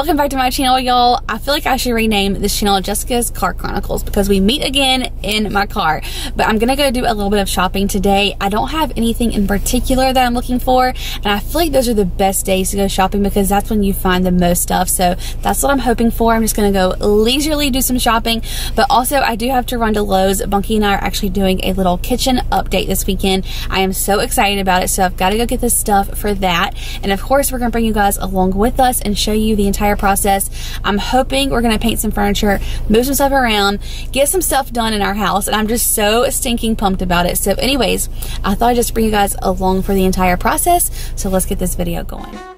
Welcome back to my channel, y'all. I feel like I should rename this channel Jessica's Car Chronicles because we meet again in my car. But I'm gonna go do a little bit of shopping today. I don't have anything in particular that I'm looking for, and I feel like those are the best days to go shopping because that's when you find the most stuff. So that's what I'm hoping for. I'm just gonna go leisurely do some shopping, but also I do have to run to Lowe's. Bunky and I are actually doing a little kitchen update this weekend. I am so excited about it, so I've got to go get this stuff for that. And of course, we're gonna bring you guys along with us and show you the entire entire process. I'm hoping we're going to paint some furniture, move some stuff around, get some stuff done in our house, and I'm just so stinking pumped about it. So anyways, I thought I'd just bring you guys along for the entire process. So let's get this video going.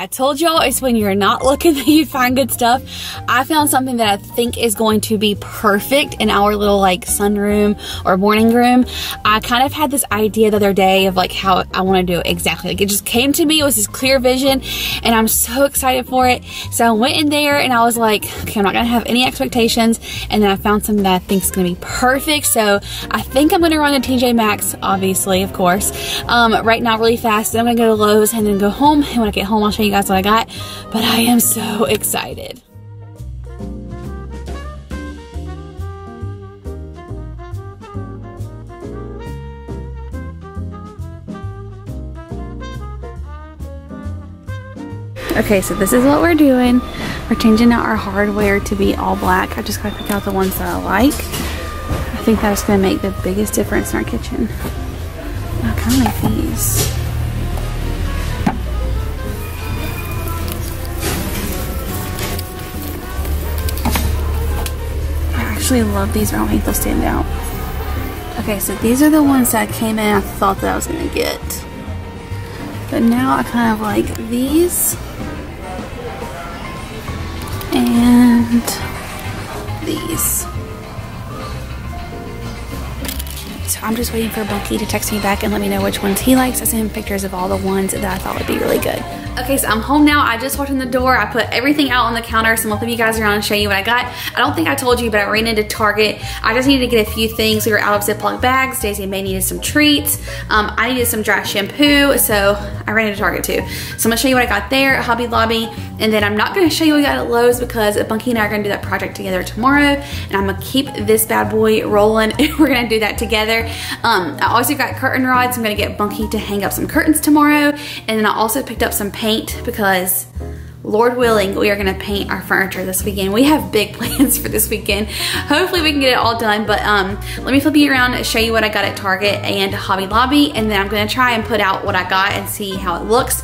I told y'all it's when you're not looking that you find good stuff. I found something that I think is going to be perfect in our little like sunroom or morning room. I kind of had this idea the other day of like how I want to do it exactly. Like it just came to me. It was this clear vision and I'm so excited for it. So I went in there and I was like, okay, I'm not going to have any expectations. And then I found something that I think is going to be perfect. So I think I'm going to run to TJ Maxx, obviously, of course, um, right now really fast. Then I'm going to go to Lowe's and then go home. And when I get home, I'll show you guys what I got, but I am so excited. Okay, so this is what we're doing. We're changing out our hardware to be all black. I just gotta pick out the ones that I like. I think that's gonna make the biggest difference in our kitchen. I kinda like these. Actually love these, I don't think they'll stand out. Okay, so these are the ones that came in I thought that I was going to get. But now I kind of like these. And these. I'm just waiting for Bunky to text me back and let me know which ones he likes. I sent him pictures of all the ones that I thought would be really good. Okay, so I'm home now. I just walked in the door. I put everything out on the counter, so gonna leave you guys around and show you what I got. I don't think I told you, but I ran into Target. I just needed to get a few things. We were out of Ziploc bags. Daisy and May needed some treats. Um, I needed some dry shampoo, so I ran into Target too. So I'm gonna show you what I got there at Hobby Lobby, and then I'm not gonna show you what I got at Lowe's because Bunky and I are gonna do that project together tomorrow, and I'm gonna keep this bad boy rolling, and we're gonna do that together. Um, I also got curtain rods. I'm gonna get Bunky to hang up some curtains tomorrow, and then I also picked up some paint because Lord willing, we are gonna paint our furniture this weekend. We have big plans for this weekend. Hopefully we can get it all done, but um, let me flip you around and show you what I got at Target and Hobby Lobby, and then I'm gonna try and put out what I got and see how it looks.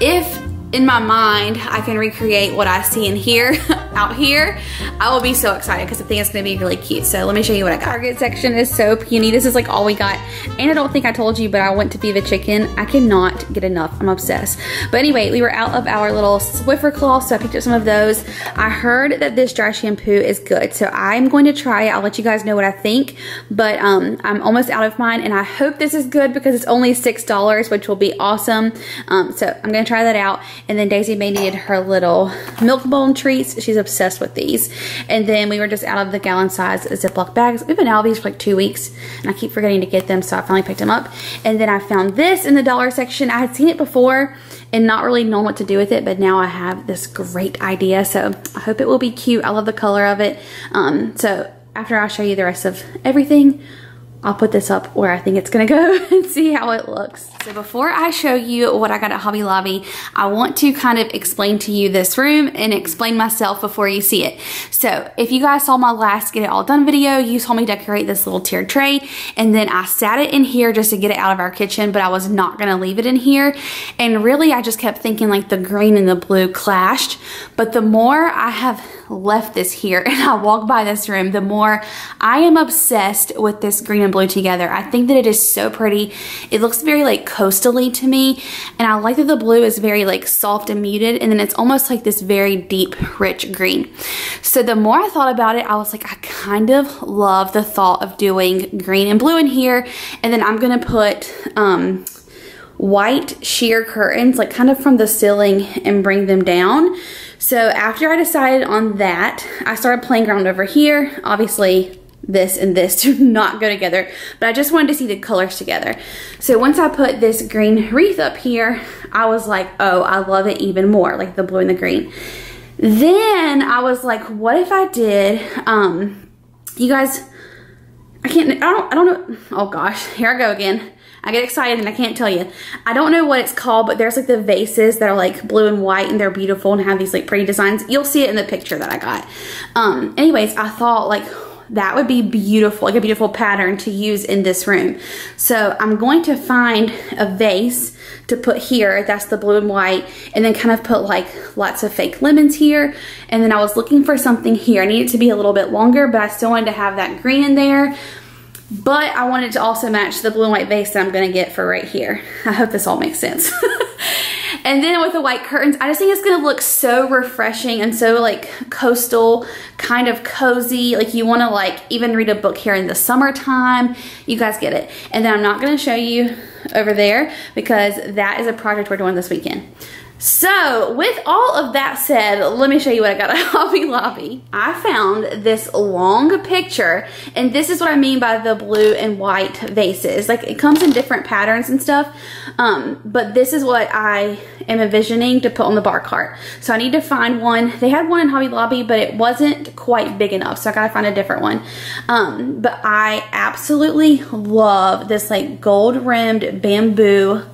If in my mind I can recreate what I see in here out here. I will be so excited because I think it's gonna be really cute. So let me show you what I got. Target section is so puny. This is like all we got. And I don't think I told you but I went to Viva Chicken. I cannot get enough. I'm obsessed. But anyway we were out of our little Swiffer cloth so I picked up some of those. I heard that this dry shampoo is good so I'm going to try it. I'll let you guys know what I think. But um, I'm almost out of mine and I hope this is good because it's only six dollars which will be awesome. Um, so I'm gonna try that out and then Daisy May needed her little milk bone treats. She's obsessed with these. And then we were just out of the gallon size Ziploc bags. We've been out of these for like two weeks and I keep forgetting to get them. So I finally picked them up. And then I found this in the dollar section. I had seen it before and not really known what to do with it, but now I have this great idea. So I hope it will be cute. I love the color of it. Um, so after I show you the rest of everything, I'll put this up where I think it's gonna go and see how it looks. So before I show you what I got at Hobby Lobby, I want to kind of explain to you this room and explain myself before you see it. So if you guys saw my last Get It All Done video, you saw me decorate this little tiered tray and then I sat it in here just to get it out of our kitchen, but I was not gonna leave it in here. And really I just kept thinking like the green and the blue clashed. But the more I have left this here and I walk by this room, the more I am obsessed with this green and blue together. I think that it is so pretty. It looks very like coastally to me. And I like that the blue is very like soft and muted. And then it's almost like this very deep, rich green. So the more I thought about it, I was like, I kind of love the thought of doing green and blue in here. And then I'm going to put, um, white sheer curtains like kind of from the ceiling and bring them down so after I decided on that, I started playing around over here. Obviously, this and this do not go together, but I just wanted to see the colors together. So once I put this green wreath up here, I was like, oh, I love it even more, like the blue and the green. Then I was like, what if I did, um, you guys, I can't, I don't, I don't know, oh gosh, here I go again. I get excited and I can't tell you. I don't know what it's called, but there's like the vases that are like blue and white and they're beautiful and have these like pretty designs. You'll see it in the picture that I got. Um, anyways, I thought like that would be beautiful, like a beautiful pattern to use in this room. So I'm going to find a vase to put here. That's the blue and white. And then kind of put like lots of fake lemons here. And then I was looking for something here. I need it to be a little bit longer, but I still wanted to have that green in there. But I wanted to also match the blue and white vase that I'm gonna get for right here. I hope this all makes sense. and then with the white curtains, I just think it's gonna look so refreshing and so like coastal, kind of cozy. Like you wanna like even read a book here in the summertime. You guys get it. And then I'm not gonna show you over there because that is a project we're doing this weekend. So with all of that said, let me show you what I got at Hobby Lobby. I found this long picture and this is what I mean by the blue and white vases. Like it comes in different patterns and stuff, um, but this is what I am envisioning to put on the bar cart. So I need to find one. They had one in Hobby Lobby, but it wasn't quite big enough. So I gotta find a different one. Um, but I absolutely love this like gold rimmed bamboo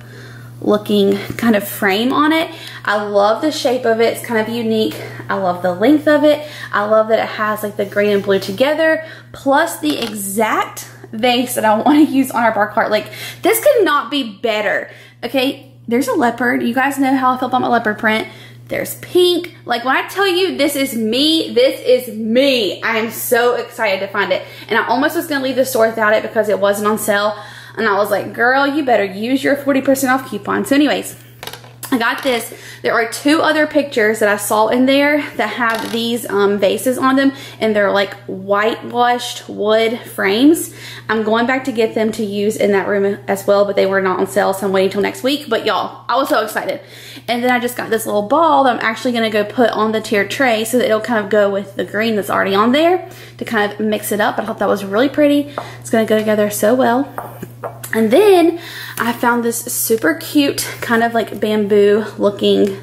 looking kind of frame on it. I love the shape of it. It's kind of unique. I love the length of it. I love that it has like the green and blue together plus the exact vase that I want to use on our bar cart. Like this could not be better. Okay, there's a leopard. You guys know how I feel about my leopard print. There's pink. Like when I tell you this is me, this is me. I am so excited to find it. And I almost was going to leave the store without it because it wasn't on sale. And I was like, girl, you better use your 40% off coupon. So anyways, I got this. There are two other pictures that I saw in there that have these um, vases on them and they're like whitewashed wood frames. I'm going back to get them to use in that room as well, but they were not on sale, so I'm waiting until next week. But y'all, I was so excited. And then I just got this little ball that I'm actually gonna go put on the tiered tray so that it'll kind of go with the green that's already on there to kind of mix it up. I thought that was really pretty. It's gonna go together so well. And then I found this super cute kind of like bamboo looking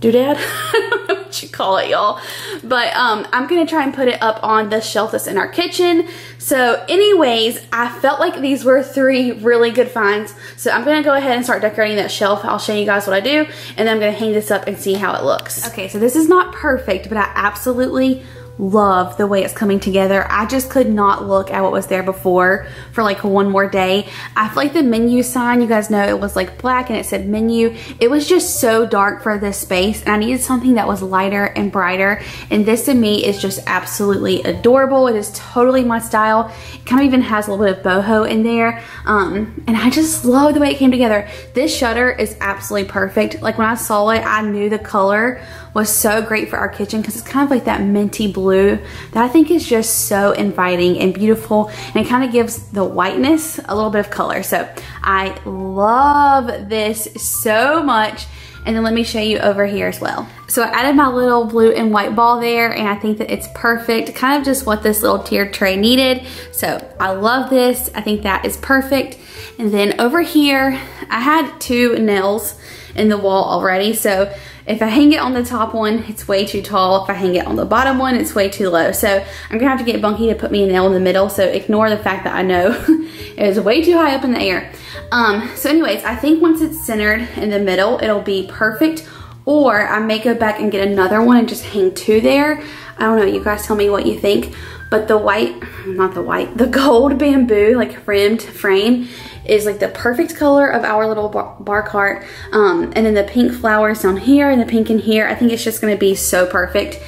doodad. I don't know what you call it, y'all. But um, I'm going to try and put it up on the shelf that's in our kitchen. So anyways, I felt like these were three really good finds. So I'm going to go ahead and start decorating that shelf. I'll show you guys what I do. And then I'm going to hang this up and see how it looks. Okay, so this is not perfect, but I absolutely love the way it's coming together. I just could not look at what was there before for like one more day. I feel like the menu sign, you guys know it was like black and it said menu. It was just so dark for this space and I needed something that was lighter and brighter. And this to me is just absolutely adorable. It is totally my style. It kind of even has a little bit of boho in there. Um, and I just love the way it came together. This shutter is absolutely perfect. Like when I saw it, I knew the color was so great for our kitchen because it's kind of like that minty blue that I think is just so inviting and beautiful and it kind of gives the whiteness a little bit of color. So I love this so much. And then let me show you over here as well. So I added my little blue and white ball there and I think that it's perfect, kind of just what this little tiered tray needed. So I love this, I think that is perfect. And then over here, I had two nails in the wall already. So if I hang it on the top one, it's way too tall. If I hang it on the bottom one, it's way too low. So I'm gonna have to get Bunky to put me a nail in the middle. So ignore the fact that I know it is way too high up in the air. Um, so anyways, I think once it's centered in the middle, it'll be perfect. Or I may go back and get another one and just hang two there. I don't know, you guys tell me what you think. But the white, not the white, the gold bamboo, like rimmed frame is like the perfect color of our little bar, bar cart. Um, and then the pink flowers down here and the pink in here. I think it's just gonna be so perfect.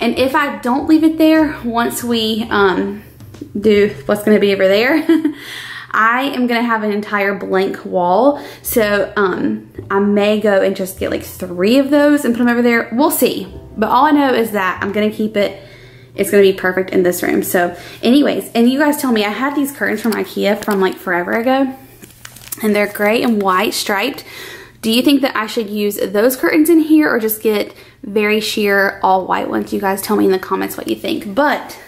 And if I don't leave it there, once we um, do what's gonna be over there. I am gonna have an entire blank wall. So um, I may go and just get like three of those and put them over there. We'll see. But all I know is that I'm gonna keep it it's gonna be perfect in this room. So anyways, and you guys tell me, I had these curtains from Ikea from like forever ago and they're gray and white striped. Do you think that I should use those curtains in here or just get very sheer all white ones? You guys tell me in the comments what you think. But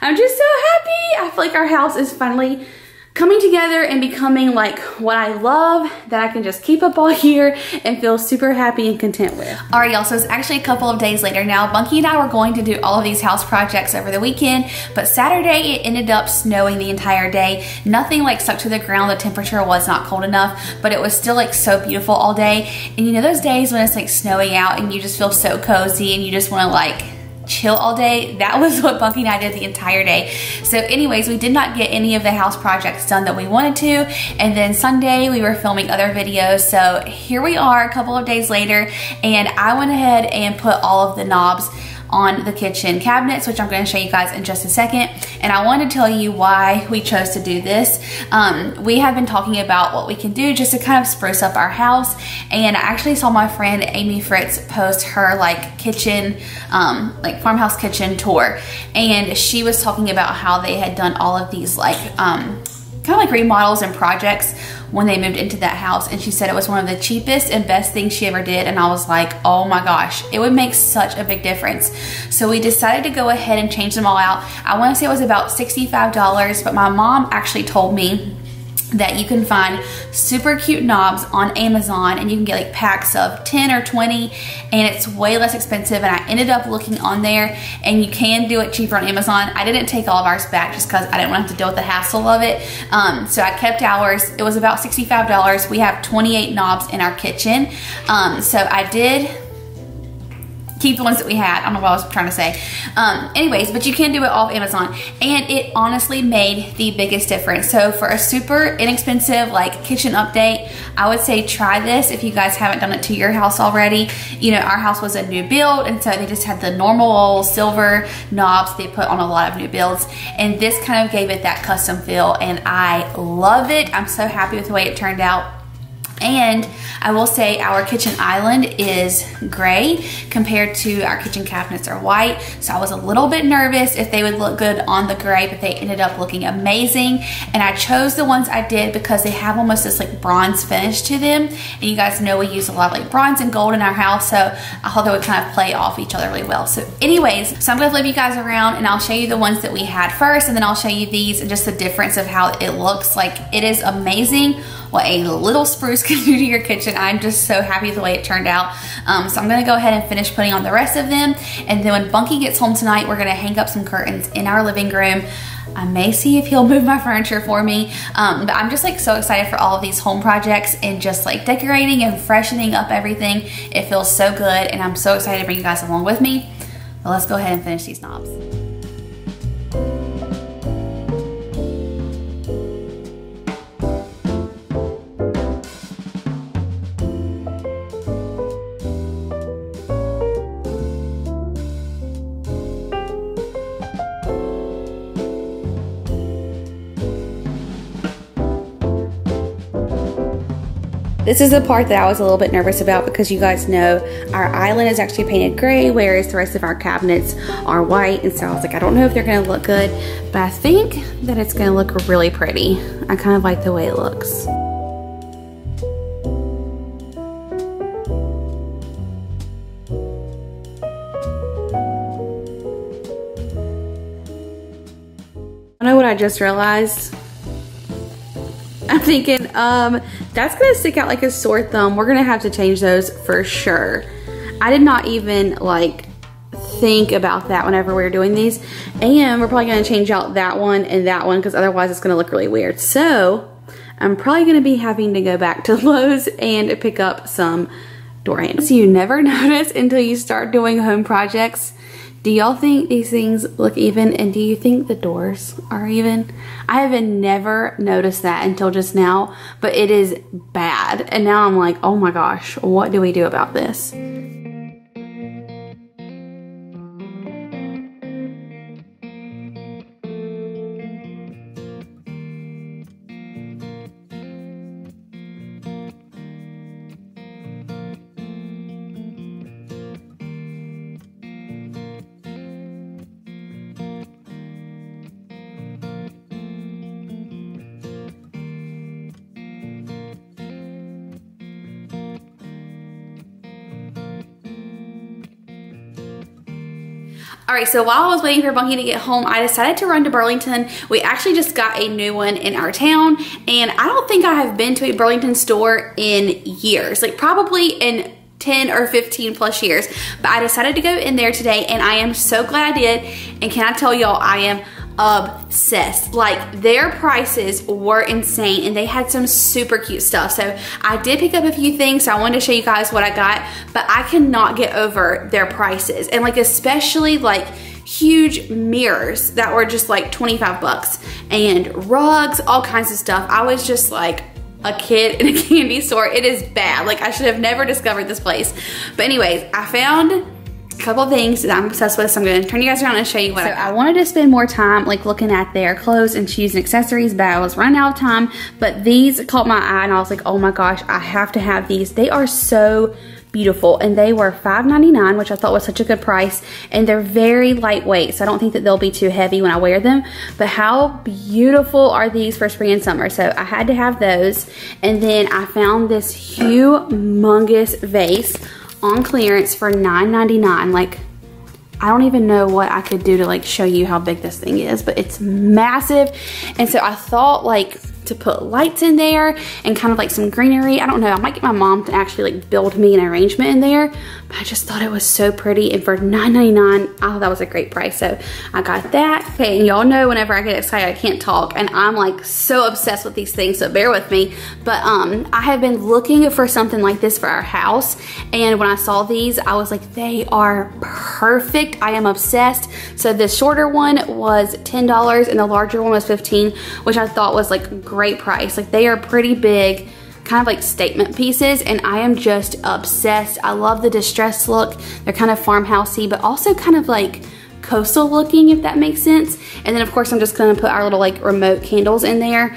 I'm just so happy. I feel like our house is finally coming together and becoming like what I love that I can just keep up all year and feel super happy and content with. All right, y'all, so it's actually a couple of days later now. Bunky and I were going to do all of these house projects over the weekend, but Saturday it ended up snowing the entire day. Nothing like stuck to the ground. The temperature was not cold enough, but it was still like so beautiful all day. And you know those days when it's like snowing out and you just feel so cozy and you just want to like chill all day. That was what Bunky and I did the entire day. So anyways, we did not get any of the house projects done that we wanted to. And then Sunday we were filming other videos. So here we are a couple of days later and I went ahead and put all of the knobs on the kitchen cabinets, which I'm gonna show you guys in just a second. And I want to tell you why we chose to do this. Um, we have been talking about what we can do just to kind of spruce up our house. And I actually saw my friend Amy Fritz post her like kitchen, um, like farmhouse kitchen tour. And she was talking about how they had done all of these like, um, kind of like remodels and projects when they moved into that house and she said it was one of the cheapest and best things she ever did and I was like oh my gosh it would make such a big difference. So we decided to go ahead and change them all out. I want to say it was about $65 but my mom actually told me that you can find super cute knobs on Amazon and you can get like packs of 10 or 20 and it's way less expensive and I ended up looking on there and you can do it cheaper on Amazon. I didn't take all of ours back just because I didn't want to have to deal with the hassle of it. Um, so I kept ours. It was about $65. We have 28 knobs in our kitchen. Um, so I did keep the ones that we had. I don't know what I was trying to say. Um, anyways, but you can do it off Amazon. And it honestly made the biggest difference. So for a super inexpensive like kitchen update, I would say try this if you guys haven't done it to your house already. You know, our house was a new build and so they just had the normal silver knobs they put on a lot of new builds. And this kind of gave it that custom feel and I love it. I'm so happy with the way it turned out. And I will say our kitchen island is gray compared to our kitchen cabinets are white. So I was a little bit nervous if they would look good on the gray, but they ended up looking amazing. And I chose the ones I did because they have almost this like bronze finish to them. And you guys know we use a lot of like bronze and gold in our house. So I thought they would kind of play off each other really well. So anyways, so I'm gonna flip you guys around and I'll show you the ones that we had first and then I'll show you these and just the difference of how it looks. Like it is amazing what a little spruce can do to your kitchen. I'm just so happy the way it turned out. Um, so I'm gonna go ahead and finish putting on the rest of them. And then when Bunky gets home tonight, we're gonna hang up some curtains in our living room. I may see if he'll move my furniture for me. Um, but I'm just like so excited for all of these home projects and just like decorating and freshening up everything. It feels so good and I'm so excited to bring you guys along with me. But let's go ahead and finish these knobs. This is the part that I was a little bit nervous about because you guys know our island is actually painted gray, whereas the rest of our cabinets are white. And so I was like, I don't know if they're gonna look good, but I think that it's gonna look really pretty. I kind of like the way it looks. I know what I just realized? Thinking, um, that's gonna stick out like a sore thumb. We're gonna have to change those for sure. I did not even like think about that whenever we were doing these. And we're probably gonna change out that one and that one because otherwise it's gonna look really weird. So I'm probably gonna be having to go back to Lowe's and pick up some door handles. You never notice until you start doing home projects do y'all think these things look even and do you think the doors are even? I have never noticed that until just now, but it is bad. And now I'm like, oh my gosh, what do we do about this? All right, so while I was waiting for Bunky to get home, I decided to run to Burlington. We actually just got a new one in our town, and I don't think I have been to a Burlington store in years, like probably in 10 or 15 plus years. But I decided to go in there today, and I am so glad I did. And can I tell y'all, I am obsessed. Like their prices were insane and they had some super cute stuff. So I did pick up a few things. So I wanted to show you guys what I got, but I cannot get over their prices. And like especially like huge mirrors that were just like 25 bucks and rugs, all kinds of stuff. I was just like, a kid in a candy store. It is bad. Like I should have never discovered this place. But anyways, I found couple things that I'm obsessed with, so I'm gonna turn you guys around and show you what so I, I wanted to spend more time like looking at their clothes and shoes and accessories, but I was running out of time. But these caught my eye and I was like, oh my gosh, I have to have these. They are so beautiful and they were $5.99 which I thought was such a good price and they're very lightweight so I don't think that they'll be too heavy when I wear them but how beautiful are these for spring and summer so I had to have those and then I found this humongous vase on clearance for $9.99. Like, I don't even know what I could do to like show you how big this thing is, but it's massive. And so I thought like to put lights in there and kind of like some greenery. I don't know, I might get my mom to actually like build me an arrangement in there, I just thought it was so pretty. And for $9.99, I thought that was a great price. So I got that. Okay, and y'all know whenever I get excited, I can't talk. And I'm like so obsessed with these things, so bear with me. But um, I have been looking for something like this for our house. And when I saw these, I was like, they are perfect. I am obsessed. So the shorter one was $10 and the larger one was 15 which I thought was like a great price. Like they are pretty big kind of like statement pieces and I am just obsessed. I love the distressed look. They're kind of farmhousey, but also kind of like coastal looking, if that makes sense. And then of course, I'm just gonna put our little like remote candles in there.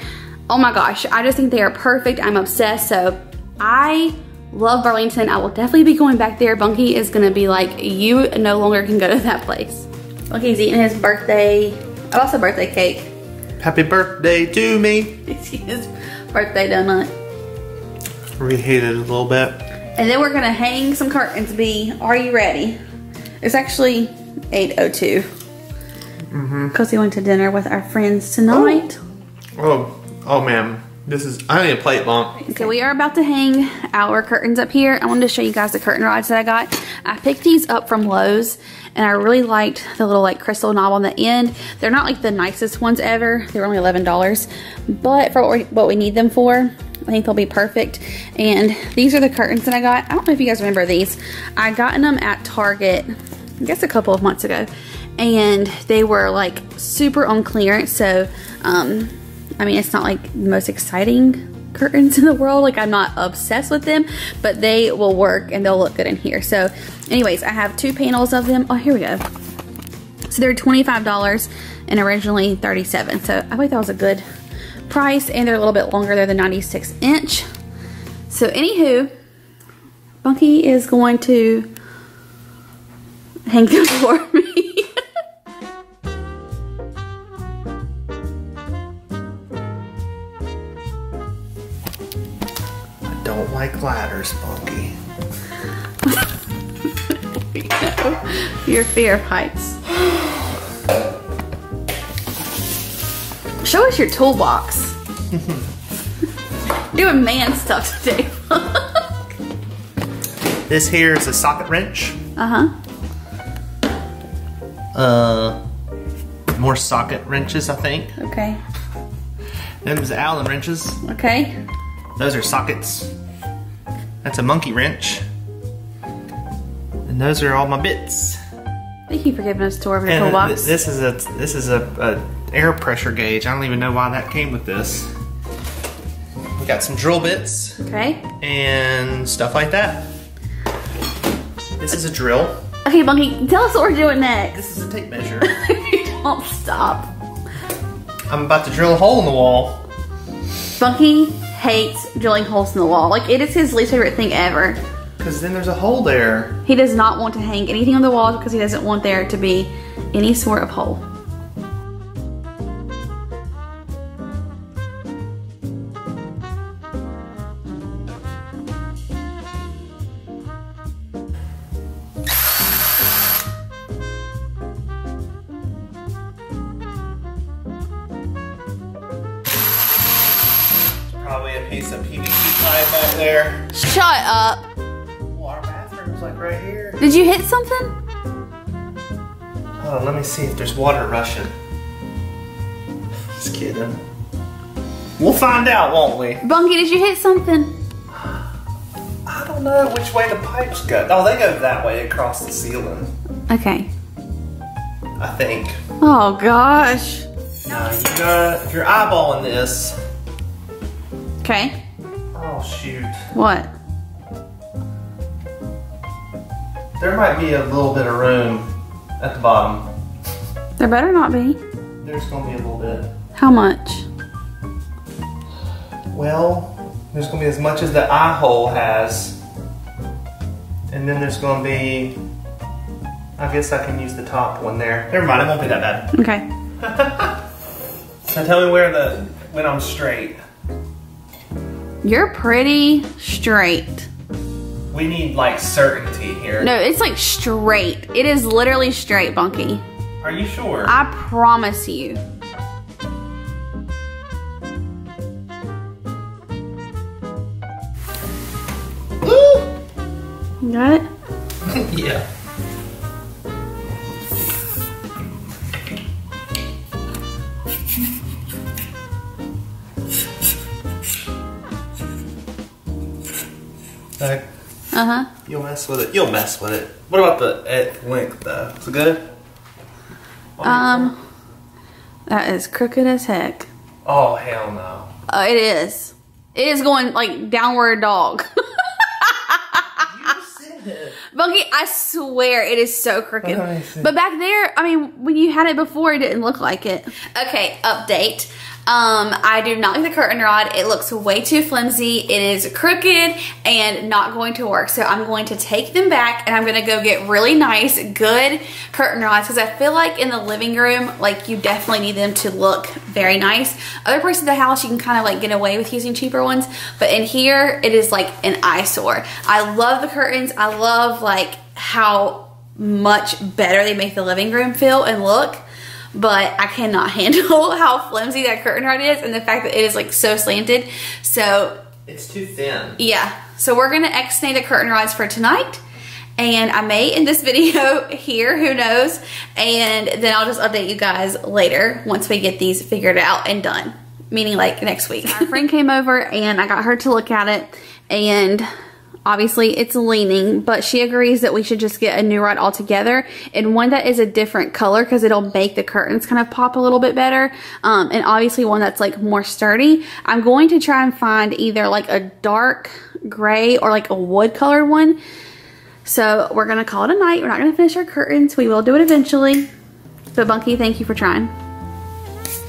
Oh my gosh, I just think they are perfect. I'm obsessed. So I love Burlington. I will definitely be going back there. Bunky is gonna be like, you no longer can go to that place. Okay, he's eating his birthday, oh, also birthday cake. Happy birthday to me. It's his birthday donut reheat it a little bit. And then we're gonna hang some curtains, B. Are you ready? It's actually 8.02. Mm-hmm. Because we went to dinner with our friends tonight. Oh, oh, oh man. This is, I need a plate bump. Okay, we are about to hang our curtains up here. I wanted to show you guys the curtain rods that I got. I picked these up from Lowe's and I really liked the little like crystal knob on the end. They're not like the nicest ones ever. They were only $11, but for what we, what we need them for, I think they'll be perfect. And these are the curtains that I got. I don't know if you guys remember these. I gotten them at Target, I guess a couple of months ago. And they were like super on clearance. So, um, I mean, it's not like the most exciting curtains in the world. Like I'm not obsessed with them, but they will work and they'll look good in here. So anyways, I have two panels of them. Oh, here we go. So they're $25 and originally 37. So I think that was a good price and they're a little bit longer. They're the 96 inch. So anywho, Bunky is going to hang them for me. I don't like ladders, Bunky. Your fear of heights. Show us your toolbox. Doing man stuff today. this here is a socket wrench. Uh-huh. Uh, more socket wrenches, I think. Okay. Them's Allen wrenches. Okay. Those are sockets. That's a monkey wrench. And those are all my bits. Thank you for giving us a tour of your toolbox. This is a this is a, a air pressure gauge. I don't even know why that came with this. We got some drill bits. Okay. And stuff like that. This is a drill. Okay, Bunky, tell us what we're doing next. This is a tape measure. don't stop. I'm about to drill a hole in the wall. Bunky hates drilling holes in the wall. Like, it is his least favorite thing ever. Because then there's a hole there. He does not want to hang anything on the walls because he doesn't want there to be any sort of hole. Probably a piece of PVC pipe back there. Shut up right here. Did you hit something? Oh, let me see if there's water rushing. Just kidding. We'll find out, won't we? Bunky, did you hit something? I don't know which way the pipes go. Oh, they go that way across the ceiling. Okay. I think. Oh gosh. Now you got you're eyeballing this. Okay. Oh shoot. What? There might be a little bit of room at the bottom. There better not be. There's gonna be a little bit. How much? Well, there's gonna be as much as the eye hole has. And then there's gonna be I guess I can use the top one there. Never mind, it won't be that bad. Okay. So tell me where the when I'm straight. You're pretty straight. We need like certainty here. No, it's like straight. It is literally straight, Bunky. Are you sure? I promise you. Woo! Got it? yeah. Uh, Uh huh. you'll mess with it. You'll mess with it. What about the at length though? Is it good? Um, that is crooked as heck. Oh hell no. Uh, it is. It is going like downward dog. You said it. Bunky, I swear it is so crooked. Let me see. But back there, I mean, when you had it before, it didn't look like it. Okay, update. Um, I do not like the curtain rod. It looks way too flimsy. It is crooked and not going to work. So I'm going to take them back and I'm going to go get really nice, good curtain rods because I feel like in the living room, like you definitely need them to look very nice. Other parts of the house, you can kind of like get away with using cheaper ones. But in here, it is like an eyesore. I love the curtains. I love like how much better they make the living room feel and look but I cannot handle how flimsy that curtain rod is and the fact that it is like so slanted. So It's too thin. yeah, so we're gonna X-nay the curtain rods for tonight. And I may end this video here, who knows? And then I'll just update you guys later once we get these figured out and done. Meaning like next week. Our friend came over and I got her to look at it and obviously it's leaning, but she agrees that we should just get a new rod altogether and one that is a different color because it'll make the curtains kind of pop a little bit better. Um, and obviously one that's like more sturdy. I'm going to try and find either like a dark gray or like a wood colored one. So we're gonna call it a night. We're not gonna finish our curtains. We will do it eventually. But Bunky, thank you for trying.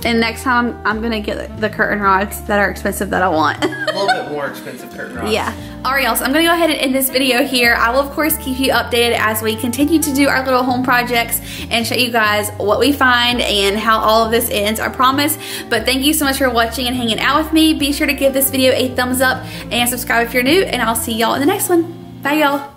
And next time I'm gonna get the curtain rods that are expensive that I want. A little bit more expensive curtain rods. Yeah. Alright y'all, so I'm gonna go ahead and end this video here. I will of course keep you updated as we continue to do our little home projects and show you guys what we find and how all of this ends, I promise. But thank you so much for watching and hanging out with me. Be sure to give this video a thumbs up and subscribe if you're new and I'll see y'all in the next one. Bye y'all.